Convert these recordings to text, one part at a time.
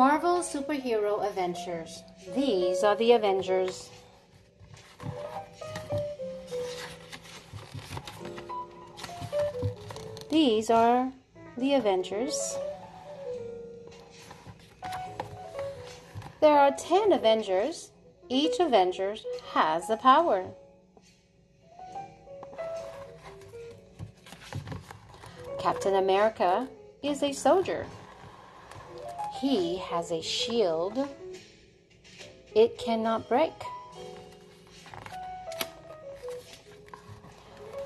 Marvel Superhero Adventures. These are the Avengers. These are the Avengers. There are 10 Avengers. Each Avenger has a power. Captain America is a soldier. He has a shield. It cannot break.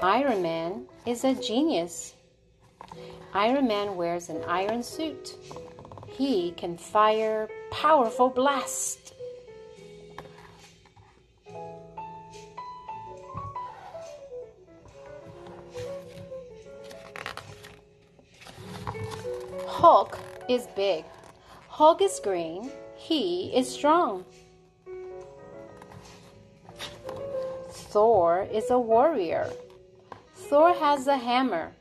Iron Man is a genius. Iron Man wears an iron suit. He can fire powerful blasts. Hulk is big. Hulk is green. He is strong. Thor is a warrior. Thor has a hammer.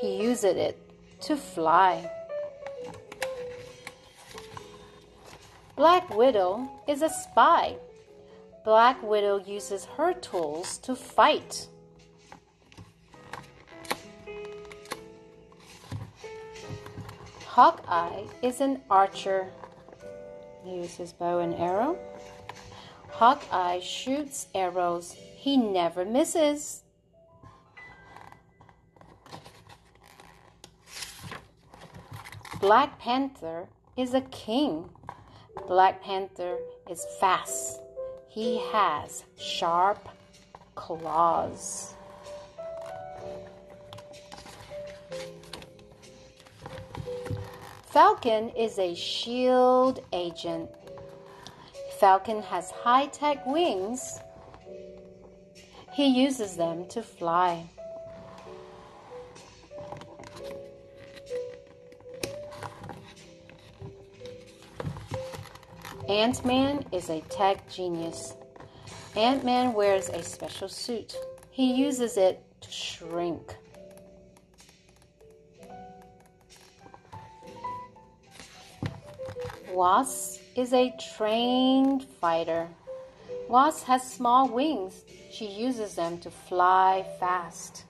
He uses it to fly. Black Widow is a spy. Black Widow uses her tools to fight. Hawkeye is an archer. He uses bow and arrow. Hawkeye shoots arrows. He never misses. Black Panther is a king. Black Panther is fast. He has sharp claws. Falcon is a shield agent. Falcon has high tech wings. He uses them to fly. Ant Man is a tech genius. Ant Man wears a special suit. He uses it to shrink. Wasp is a trained fighter. Wasp has small wings. She uses them to fly fast.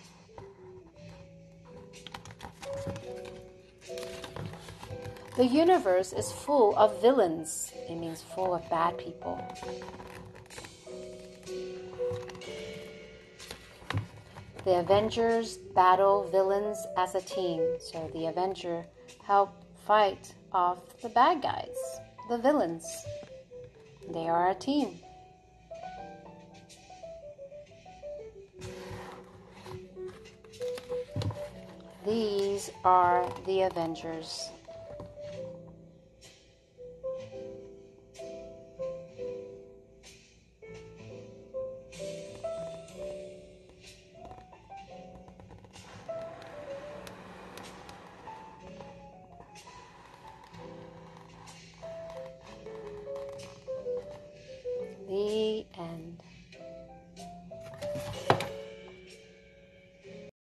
The universe is full of villains. It means full of bad people. The Avengers battle villains as a team. So the Avenger help fight off the bad guys, the villains. They are a team. These are the Avengers. way and